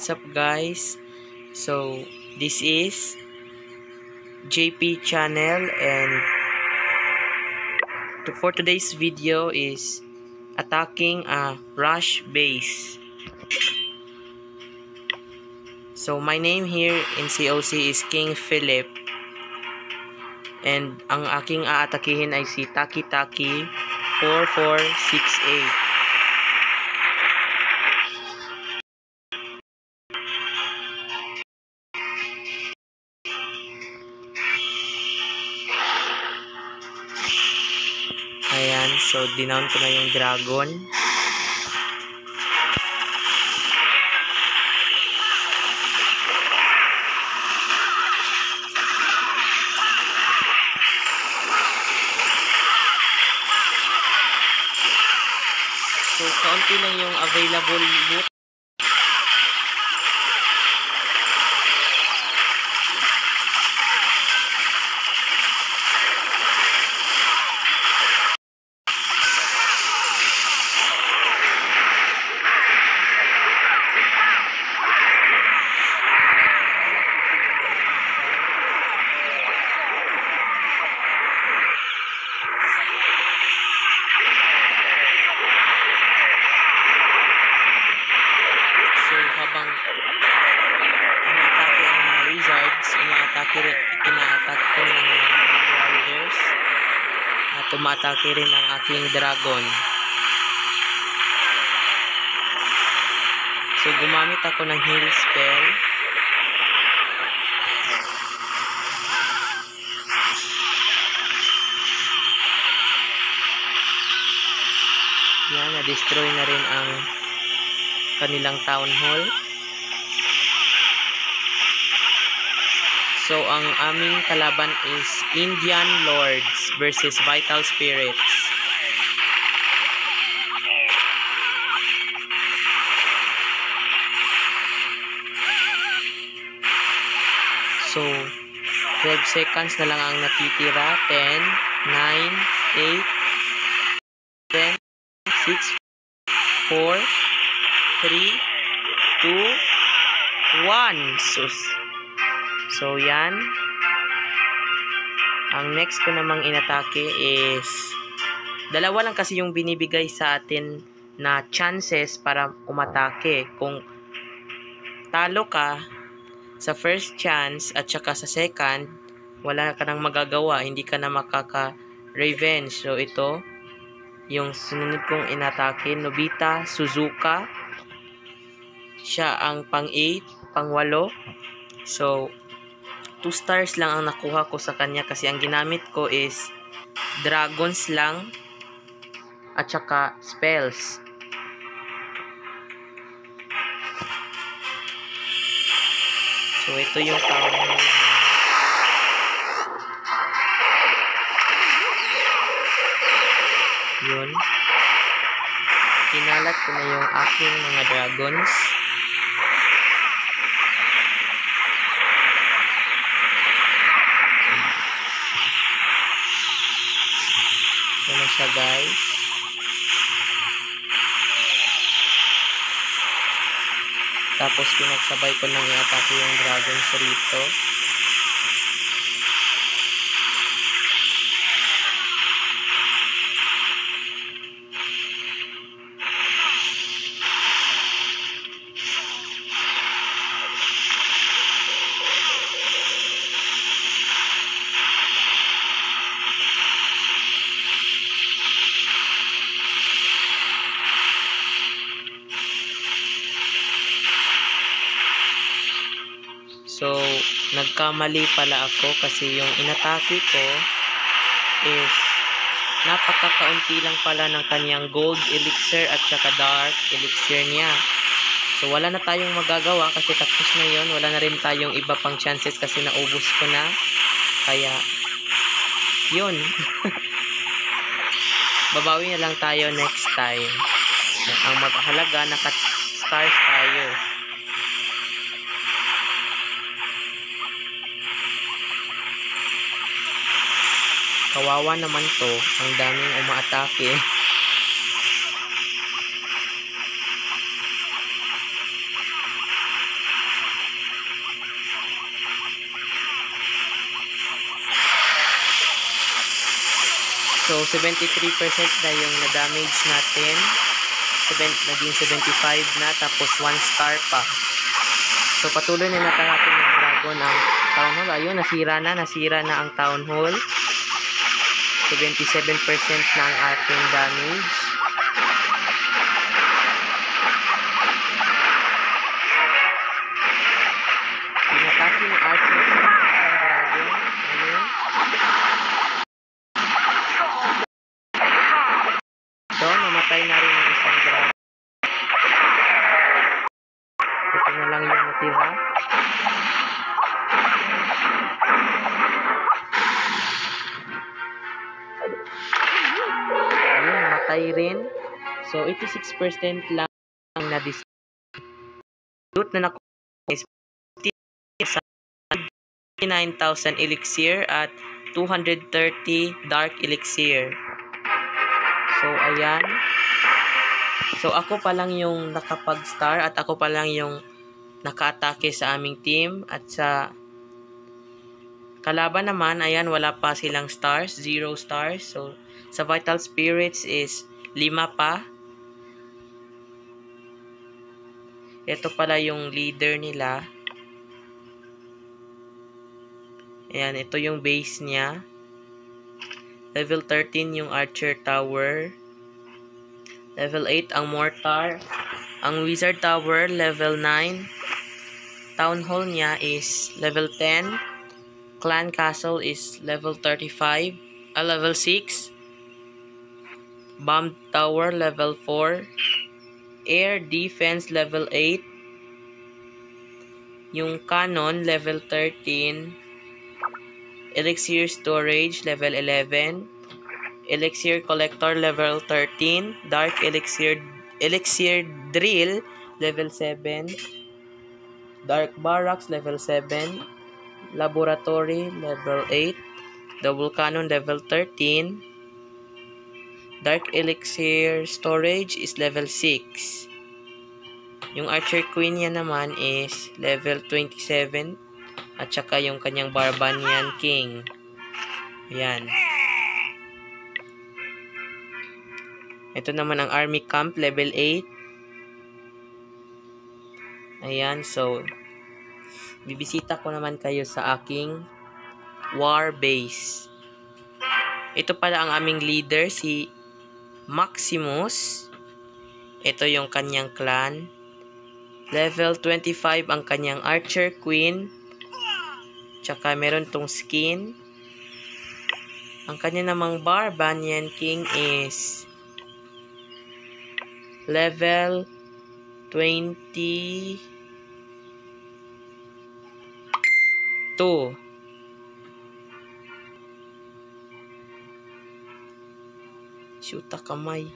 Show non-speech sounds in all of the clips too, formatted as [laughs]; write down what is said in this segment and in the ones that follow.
what's up guys? So, this is JP channel and to, for today's video is attacking a rush base. So, my name here in COC is King Philip and ang aking aatakihin ay si Taki Taki 4468. Ayan, so dinown ko na yung dragon. So, kaunti lang yung available loot. So, habang umaatake ang mga wizards, umaatake rin, inaatake ko rin ang mga warriors, at umaatake rin ang aking dragon. So, gumamit ako ng heal spell. Yan, na-destroy na rin ang kanilang town hall. So, ang aming kalaban is Indian Lords versus Vital Spirits. So, 12 seconds na lang ang natitira. 10, 9, 8, 7, 6, 4, 3, 2, 1. Sus. So, yan. Ang next ko namang inatake is dalawa lang kasi yung binibigay sa atin na chances para umatake. Kung talo ka sa first chance at saka sa second, wala ka nang magagawa. Hindi ka na makaka-revenge. So, ito, yung sunod kong inatake, Nobita Suzuka. Siya ang pang-8, pang-8. So, 2 stars lang ang nakuha ko sa kanya kasi ang ginamit ko is dragons lang at saka spells. So, ito yung town. Yun. Kinalat ko na yung aking mga dragons. Siya guys. Tapos pinagsabay ko nang i-atake yung dragons rito. So, nagkamali pala ako kasi yung inatake ko is napakakaunti lang pala ng kanyang gold elixir at saka dark elixir niya. So, wala na tayong magagawa kasi tapos na yun. Wala na rin tayong iba pang chances kasi naubos ko na. Kaya, yun. [laughs] Babawi na lang tayo next time. Ang magkahalaga, naka-stars tayo. Kawawa naman to. Ang daming umaatake. So, 73% na yung na-damage natin. 7, naging 75 na, tapos 1 star pa. So, patuloy na natin ng dragon ang town hall. Ayun, nasira na, nasira na ang town hall. 77% na ang ating damage. Ayun, namatay rin. So, 86% lang ang na-dis loot na nakuha is 59,000 elixir at 230 dark elixir. So, ayan. So, ako pa lang yung nakapag-star at ako pa lang yung naka-atake sa aming team at sa kalaban naman, ayan, wala pa silang stars, zero stars. So, sa Vital Spirits is lima pa. Ito pala yung leader nila. Ayan, ito yung base niya. Level 13 yung Archer Tower. Level 8 ang Mortar. Ang Wizard Tower, level 9. Town Hall niya is level 10. Clan Castle is level 35. Uh, level 6. Bomb Tower, level 4. Air Defense, level 8. Yung Cannon, level 13. Elixir Storage, level 11. Elixir Collector, level 13. Dark Elixir, Elixir Drill, level 7. Dark Barracks, level 7. Laboratory, level 8. Double Cannon, level 13. Dark Elixir Storage is level 6. Yung Archer Queen niya naman is level 27. At saka yung kanyang Barbarian King. Ayan. Ito naman ang Army Camp, level 8. Ayan, so, bibisita ko naman kayo sa aking war base. Ito pala ang aming leader, si Maximus. Ito yung kanyang clan. Level 25 ang kanyang Archer Queen. Tsaka meron tong skin. Ang kanya namang Barbarian King is level 22. Shoota kamay.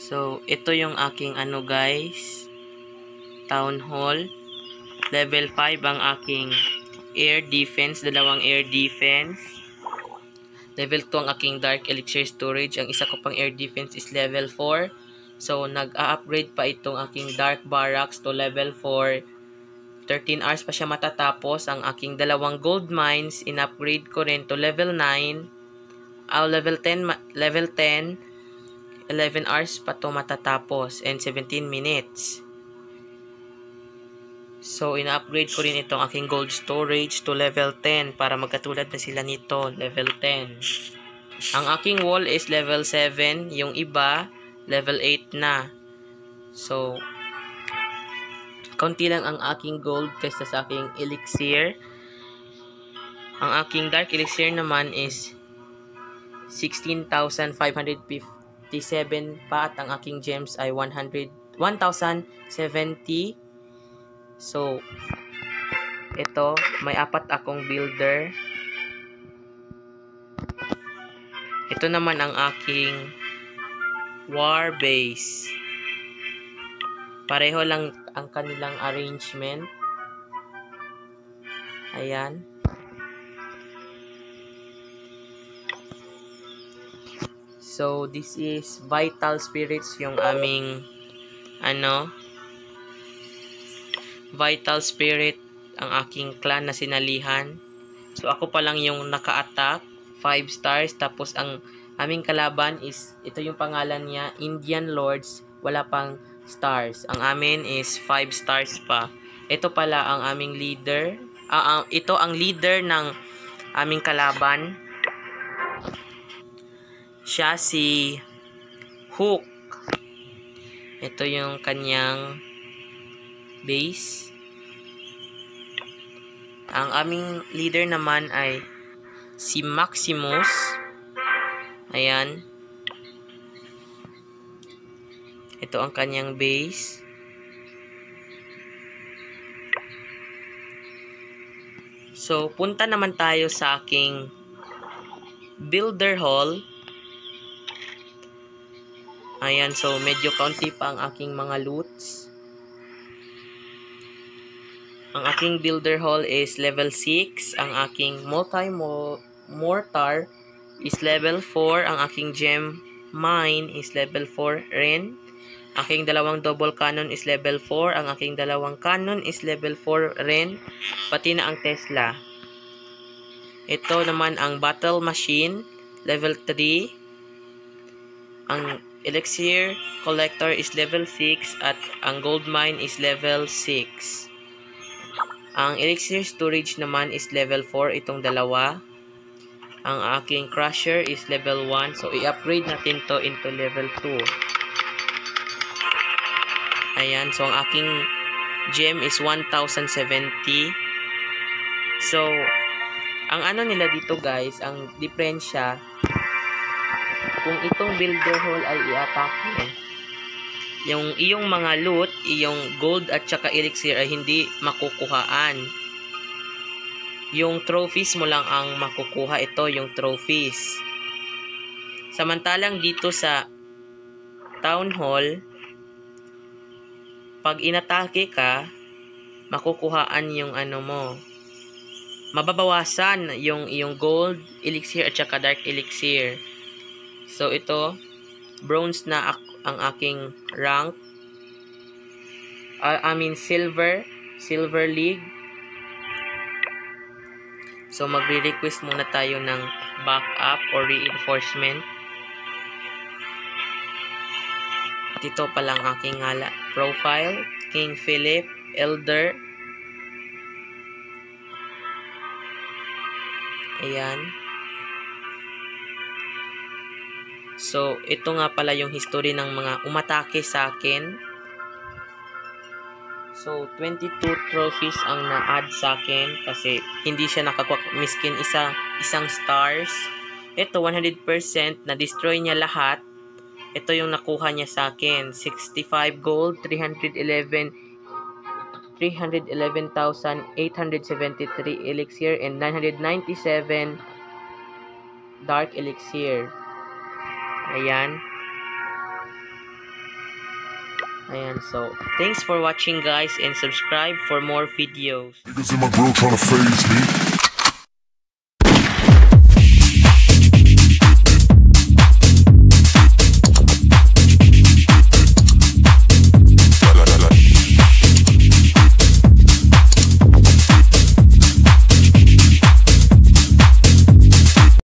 So, ito yung aking ano guys. Town Hall. Level 5 ang aking air defense. Dalawang air defense. Level 2 ang aking dark elixir storage. Ang isa ko pang air defense is level 4. So, nag-upgrade pa itong aking dark barracks to level 4. 13 hours pa siya matatapos. Ang aking dalawang gold mines, in-upgrade ko rin to level 9. Uh, level 10, level 10, 11 hours pa to matatapos and 17 minutes. So, ina-upgrade ko rin itong aking gold storage to level 10 para magkatulad na sila nito, level 10. Ang aking wall is level 7, yung iba, level 8 na. So, kaunti lang ang aking gold kaysa sa aking elixir. Ang aking dark elixir naman is 16,557 pa at ang aking gems ay 100 1,070 So, ito, may apat akong builder. Ito naman ang aking war base. Pareho lang ang kanilang arrangement. Ayan. So, this is Vital Spirits, yung aming, ano, Vital Spirit, ang aking clan na sinalihan. So ako pa lang yung naka-attack, 5 stars tapos ang aming kalaban is ito yung pangalan niya, Indian Lords, wala pang stars. Ang amin is 5 stars pa. Ito pala ang aming leader. Uh, uh, ito ang leader ng aming kalaban. Siya si Hook. Ito yung kanyang base. Ang aming leader naman ay si Maximus. Ayan. Ito ang kanyang base. So, punta naman tayo sa aking builder hall. Ayan, so medyo kaunti pa ang aking mga loots. Ang aking builder hall is level 6. Ang aking multi-mortar is level 4. Ang aking gem mine is level 4 rin. Aking dalawang double cannon is level 4. Ang aking dalawang cannon is level 4 rin. Pati na ang Tesla. Ito naman ang battle machine, level 3. Ang elixir collector is level 6 at ang gold mine is level 6. Ang elixir storage naman is level 4 itong dalawa. Ang aking crusher is level 1. So, i-upgrade natin to into level 2. Ayan. So, ang aking gem is 1,070. So, ang ano nila dito guys, ang diferensya, kung itong builder hall ay i-atake, yung iyong mga loot, iyong gold at saka elixir ay hindi makukuhaan. Yung trophies mo lang ang makukuha. Ito, yung trophies. Samantalang dito sa town hall, pag inatake ka, makukuhaan yung ano mo. Mababawasan yung yung gold elixir at saka dark elixir. So ito, bronze na ang aking rank. Uh, I mean silver, silver league. So magre-request muna tayo ng backup or reinforcement. At ito pa lang aking ngala. Profile, King Philip, Elder. Ayan. So, ito nga pala yung history ng mga umatake sa akin. So, 22 trophies ang na-add sa akin kasi hindi siya nakakuha miskin isa, isang stars. Ito, 100% na-destroy niya lahat ito yung nakuha niya sa akin. 65 gold, 311 311,873 elixir and 997 dark elixir. Ayan. Ayan, so, thanks for watching guys and subscribe for more videos.